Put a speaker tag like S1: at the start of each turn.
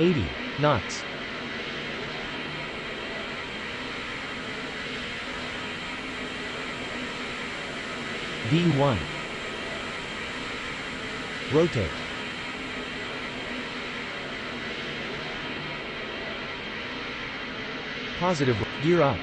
S1: 80 knots. V1 Rotate. Positive. Gear up.